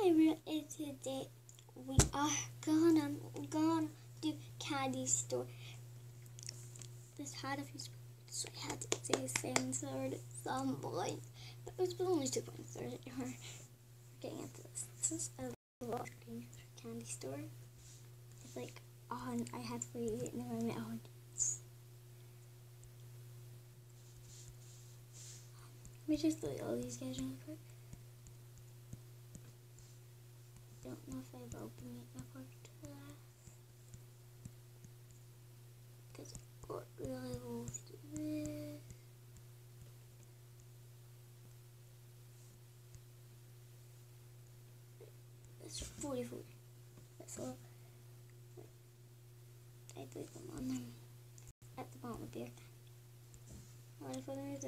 Hi everyone, today we are gonna gonna do candy store. This had a few so I had to say the sort at some point, but it was only two points. We're getting into this. This is a large candy store. It's like on I had to read it and then I met oh, Let me just delete all these guys really quick. Know if I've opened it before to that. Because I got really old this. That's 44. That's all. I put them on them at the bottom of the beer. What if there's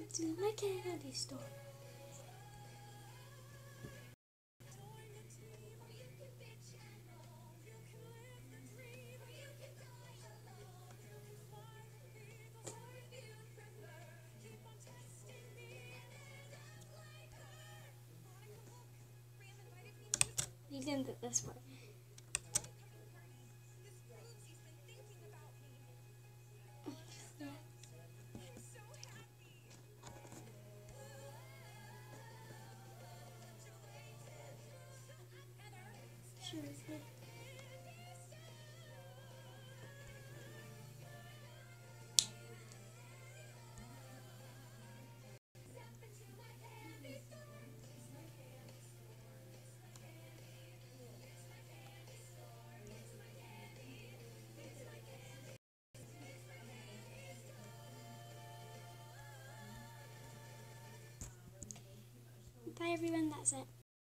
it? to my candy store. You can do this part. Bye everyone, that's it.